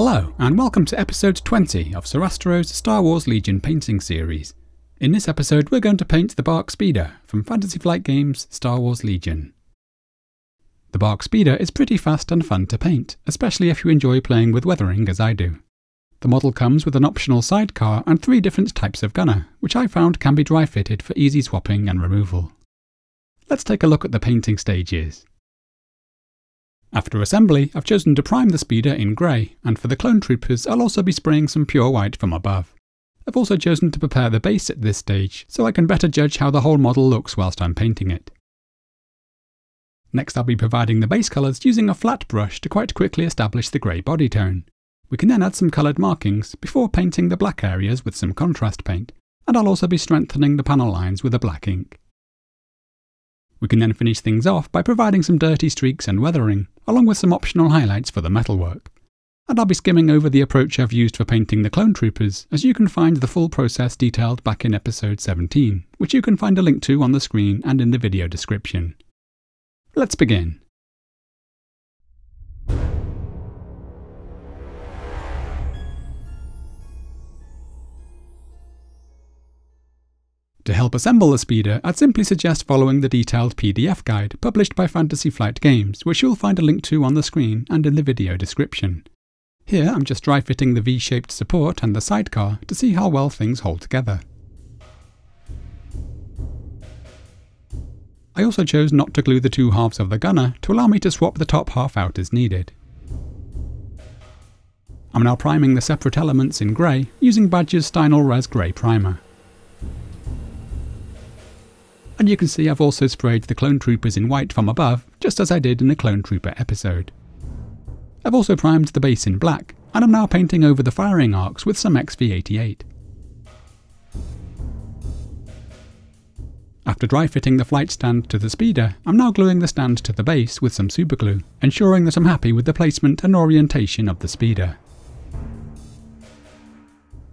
Hello, and welcome to episode 20 of Sorastro's Star Wars Legion painting series. In this episode, we're going to paint the BARC Speeder from Fantasy Flight Games' Star Wars Legion. The BARC Speeder is pretty fast and fun to paint, especially if you enjoy playing with weathering as I do. The model comes with an optional sidecar and three different types of gunner, which I found can be dry fitted for easy swapping and removal. Let's take a look at the painting stages. After assembly, I've chosen to prime the speeder in grey, and for the clone troopers I'll also be spraying some pure white from above. I've also chosen to prepare the base at this stage, so I can better judge how the whole model looks whilst I'm painting it. Next I'll be providing the base colours using a flat brush to quite quickly establish the grey body tone. We can then add some coloured markings before painting the black areas with some contrast paint, and I'll also be strengthening the panel lines with a black ink. We can then finish things off by providing some dirty streaks and weathering, along with some optional highlights for the metalwork. And I'll be skimming over the approach I've used for painting the clone troopers, as you can find the full process detailed back in episode 17, which you can find a link to on the screen and in the video description. Let's begin. To help assemble the speeder, I'd simply suggest following the detailed PDF guide published by Fantasy Flight Games, which you'll find a link to on the screen and in the video description. Here I'm just dry fitting the V-shaped support and the sidecar to see how well things hold together. I also chose not to glue the two halves of the gunner to allow me to swap the top half out as needed. I'm now priming the separate elements in grey using Badger's Stynylrez Grey Primer. And you can see I've also sprayed the clone troopers in white from above, just as I did in the clone trooper episode. I've also primed the base in black, and I'm now painting over the firing arcs with some XV88. After dry fitting the flight stand to the speeder, I'm now gluing the stand to the base with some superglue, ensuring that I'm happy with the placement and orientation of the speeder.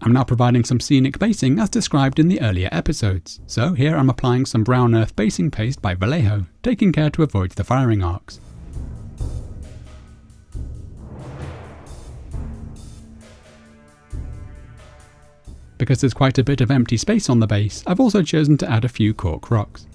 I'm now providing some scenic basing as described in the earlier episodes, so here I'm applying some brown earth basing paste by Vallejo, taking care to avoid the firing arcs. Because there's quite a bit of empty space on the base, I've also chosen to add a few cork rocks.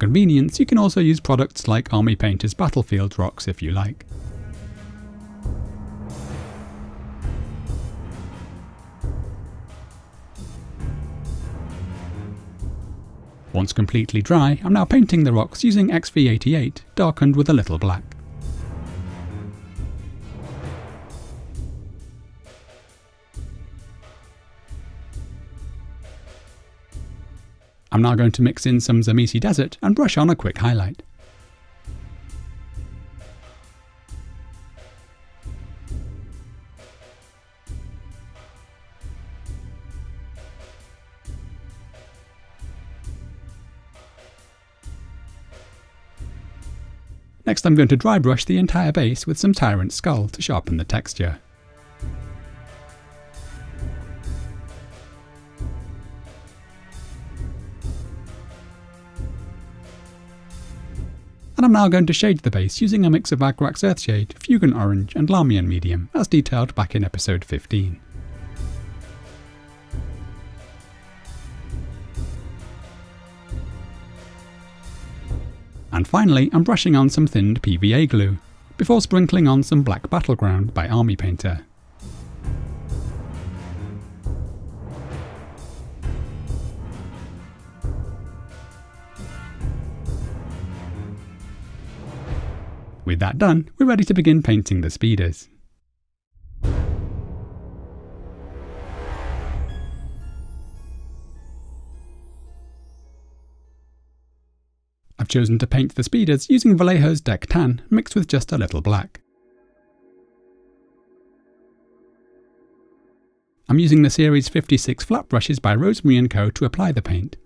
Convenience, you can also use products like Army Painter's Battlefield rocks if you like. Once completely dry, I'm now painting the rocks using XV88, darkened with a little black. I'm now going to mix in some Zamesi Desert and brush on a quick highlight. Next I'm going to dry brush the entire base with some Tyrant Skull to sharpen the texture. I'm now going to shade the base using a mix of Agrax Earthshade, Fuegan Orange and Lahmian Medium, as detailed back in episode 15. And finally, I'm brushing on some thinned PVA glue, before sprinkling on some Black Battleground by Army Painter. With that done, we're ready to begin painting the speeders. I've chosen to paint the speeders using Vallejo's Deck Tan mixed with just a little black. I'm using the Series 56 flat brushes by Rosemary & Co to apply the paint.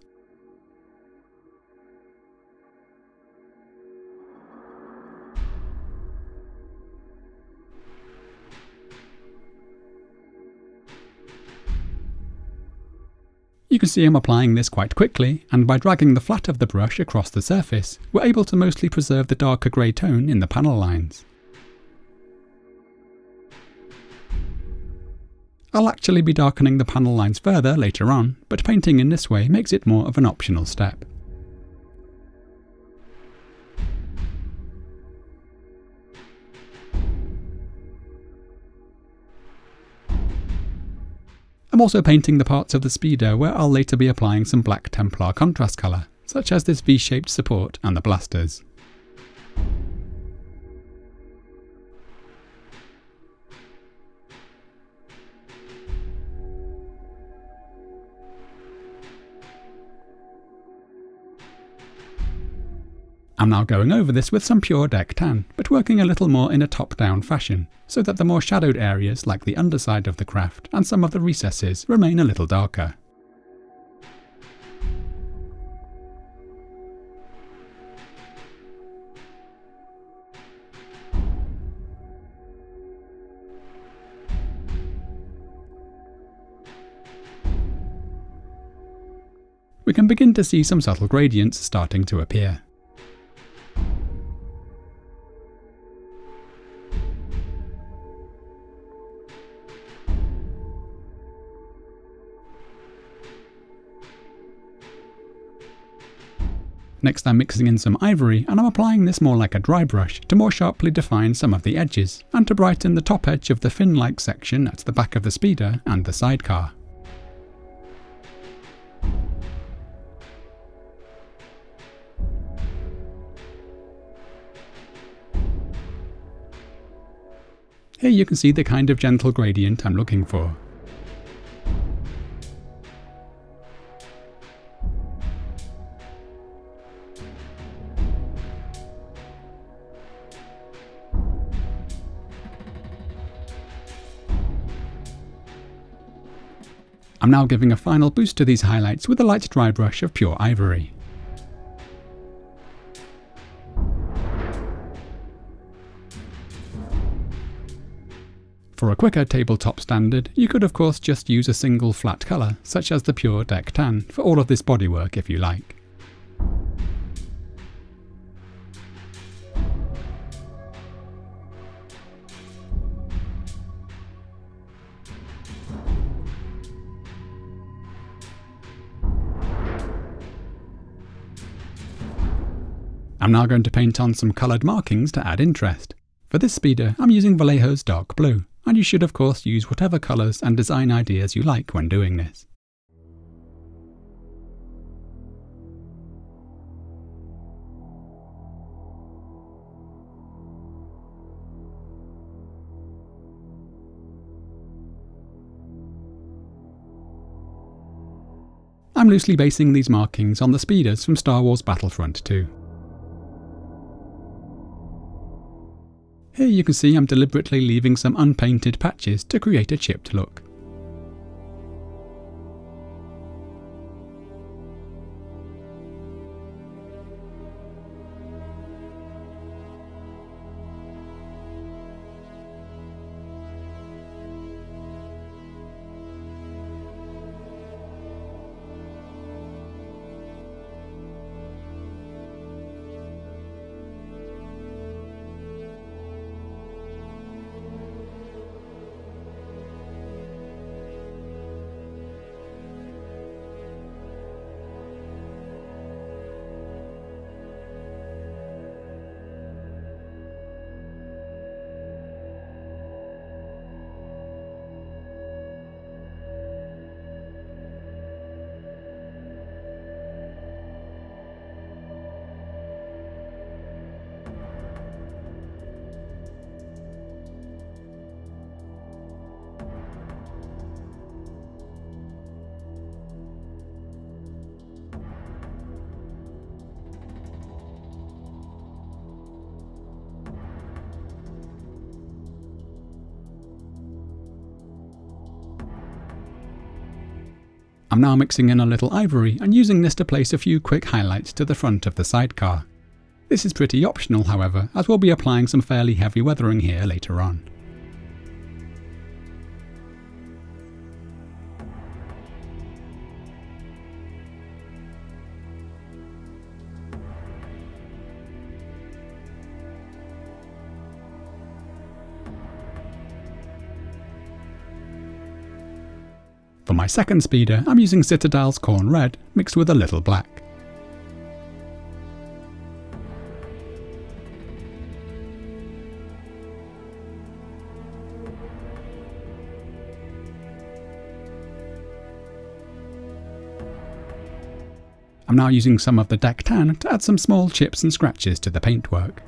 You can see I'm applying this quite quickly, and by dragging the flat of the brush across the surface, we're able to mostly preserve the darker grey tone in the panel lines. I'll actually be darkening the panel lines further later on, but painting in this way makes it more of an optional step. I'm also painting the parts of the speedo where I'll later be applying some black Templar contrast colour, such as this V-shaped support and the blasters. I'm now going over this with some pure deck tan, but working a little more in a top-down fashion, so that the more shadowed areas like the underside of the craft and some of the recesses remain a little darker. We can begin to see some subtle gradients starting to appear. Next I'm mixing in some ivory and I'm applying this more like a dry brush to more sharply define some of the edges and to brighten the top edge of the fin-like section at the back of the speeder and the sidecar. Here you can see the kind of gentle gradient I'm looking for. Now giving a final boost to these highlights with a light dry brush of pure ivory. For a quicker tabletop standard, you could of course just use a single flat colour, such as the pure deck tan, for all of this bodywork if you like. Now going to paint on some coloured markings to add interest. For this speeder, I'm using Vallejo's dark blue, and you should of course use whatever colours and design ideas you like when doing this. I'm loosely basing these markings on the speeders from Star Wars Battlefront 2. Here you can see I'm deliberately leaving some unpainted patches to create a chipped look. I'm now mixing in a little ivory and using this to place a few quick highlights to the front of the sidecar. This is pretty optional however, as we'll be applying some fairly heavy weathering here later on. My second speeder, I'm using Citadel's Khorne Red mixed with a little black. I'm now using some of the deck tan to add some small chips and scratches to the paintwork.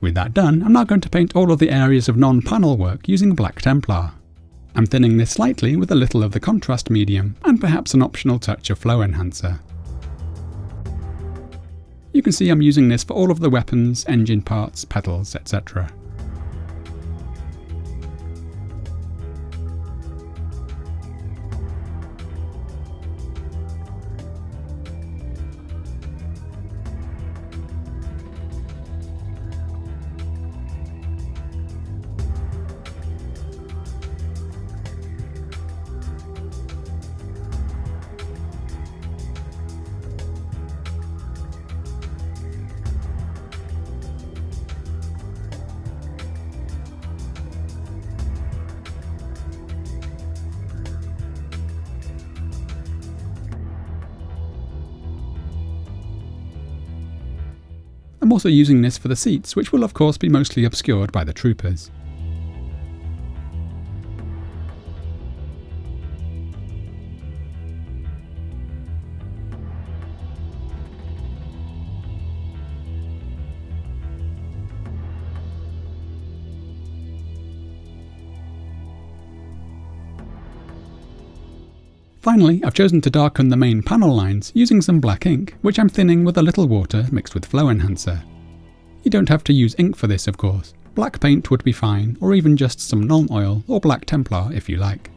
With that done, I'm now going to paint all of the areas of non-panel work using Black Templar. I'm thinning this slightly with a little of the contrast medium and perhaps an optional touch of flow enhancer. You can see I'm using this for all of the weapons, engine parts, pedals, etc. I'm also using this for the seats, which will of course be mostly obscured by the troopers. Finally, I've chosen to darken the main panel lines using some black ink, which I'm thinning with a little water mixed with flow enhancer. You don't have to use ink for this of course, black paint would be fine, or even just some Nuln Oil or black Templar if you like.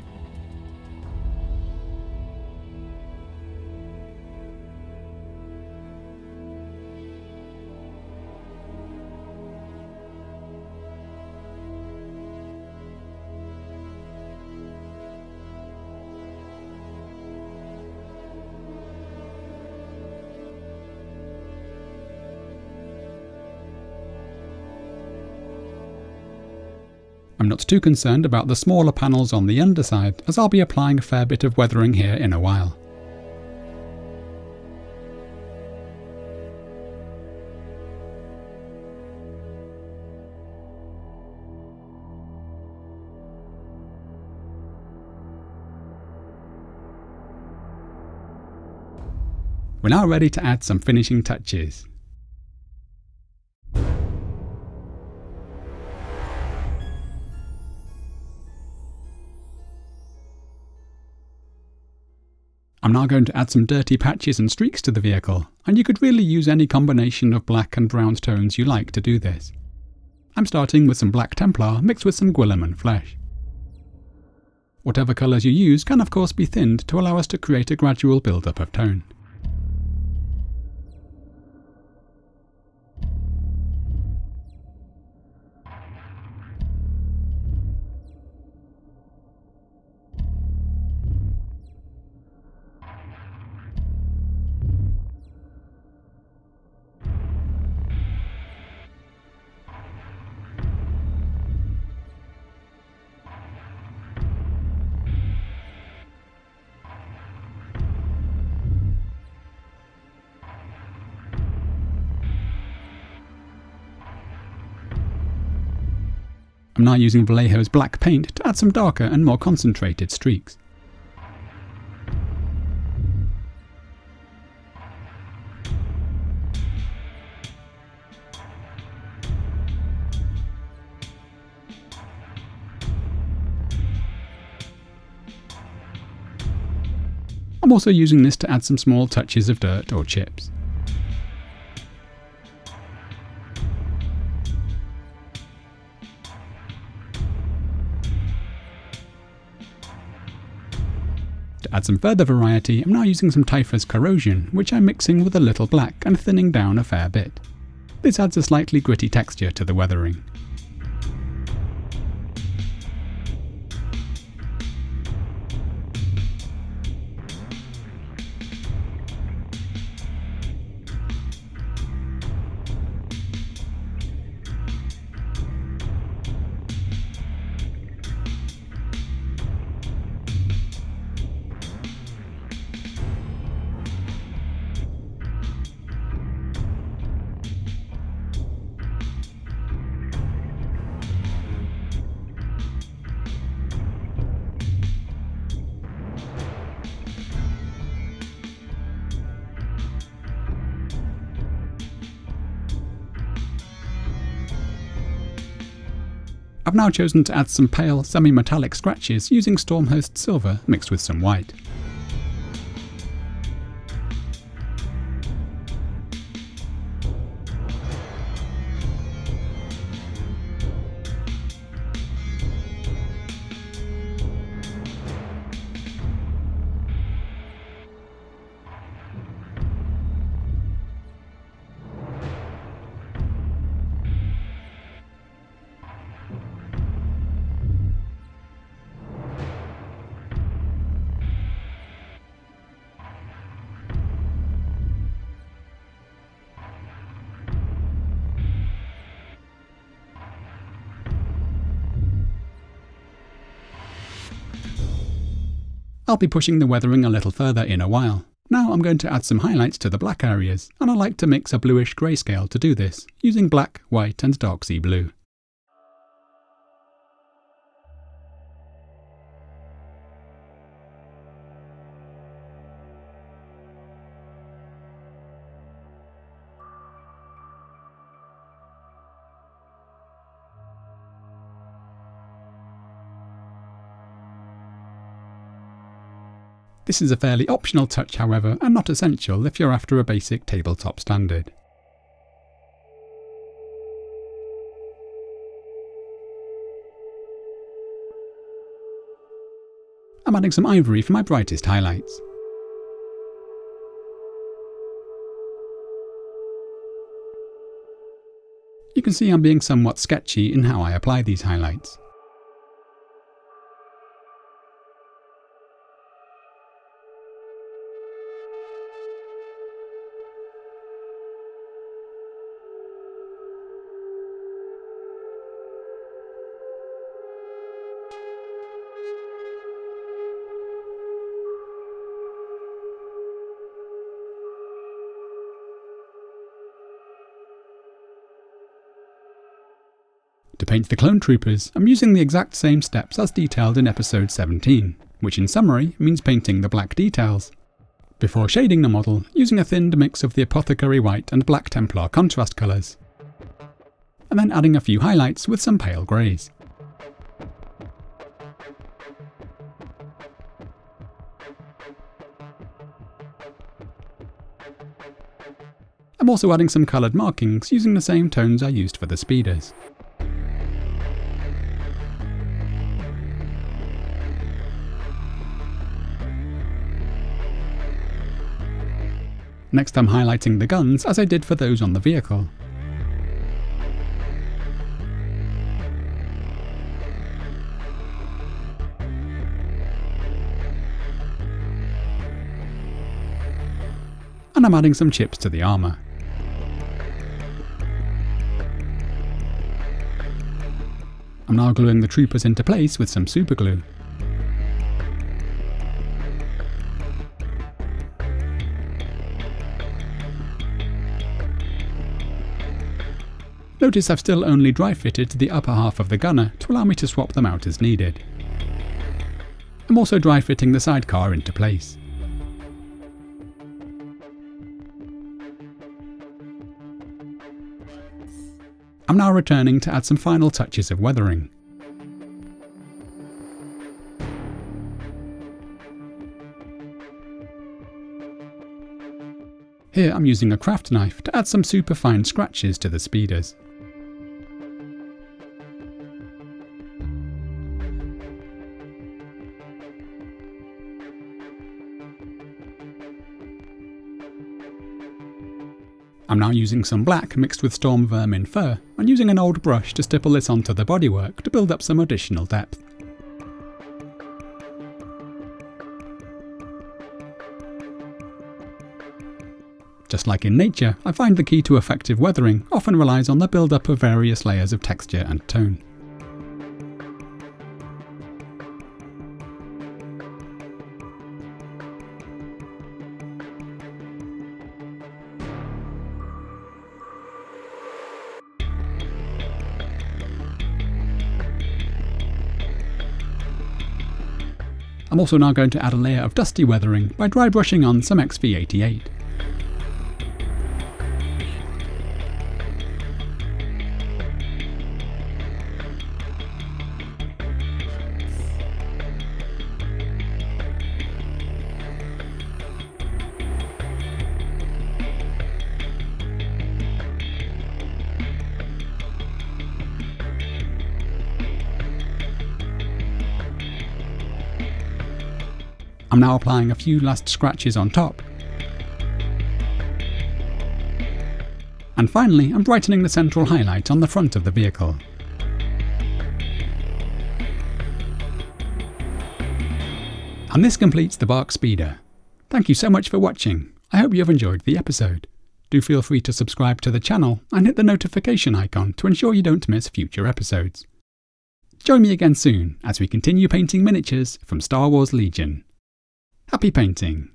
Not too concerned about the smaller panels on the underside as I'll be applying a fair bit of weathering here in a while. We're now ready to add some finishing touches. I'm now going to add some dirty patches and streaks to the vehicle, and you could really use any combination of black and brown tones you like to do this. I'm starting with some black Templar mixed with some Guilliman flesh. Whatever colours you use can of course be thinned to allow us to create a gradual build-up of tone. I'm now using Vallejo's black paint to add some darker and more concentrated streaks. I'm also using this to add some small touches of dirt or chips. Add some further variety, I'm now using some Typhus Corrosion, which I'm mixing with a little black and thinning down a fair bit. This adds a slightly gritty texture to the weathering. I've now chosen to add some pale, semi-metallic scratches using Stormhost Silver mixed with some white. I'll be pushing the weathering a little further in a while. Now I'm going to add some highlights to the black areas, and I like to mix a bluish grayscale to do this, using black, white and dark sea blue. This is a fairly optional touch however, and not essential if you're after a basic tabletop standard. I'm adding some ivory for my brightest highlights. You can see I'm being somewhat sketchy in how I apply these highlights. To paint the clone troopers, I'm using the exact same steps as detailed in episode 17, which in summary means painting the black details. Before shading the model, using a thinned mix of the Apothecary White and Black Templar contrast colours. And then adding a few highlights with some pale greys. I'm also adding some coloured markings using the same tones I used for the speeders. Next I'm highlighting the guns as I did for those on the vehicle. And I'm adding some chips to the armour. I'm now gluing the troopers into place with some super Notice I've still only dry fitted the upper half of the gunner to allow me to swap them out as needed. I'm also dry fitting the sidecar into place. I'm now returning to add some final touches of weathering. Here I'm using a craft knife to add some super fine scratches to the speeders. I'm now using some black mixed with storm vermin fur and using an old brush to stipple this onto the bodywork to build up some additional depth. Just like in nature, I find the key to effective weathering often relies on the build-up of various layers of texture and tone. Also now going to add a layer of dusty weathering by dry brushing on some XV88. Now applying a few last scratches on top. And finally, I'm brightening the central highlight on the front of the vehicle. And this completes the BARC Speeder. Thank you so much for watching. I hope you've enjoyed the episode. Do feel free to subscribe to the channel and hit the notification icon to ensure you don't miss future episodes. Join me again soon as we continue painting miniatures from Star Wars Legion. Happy painting!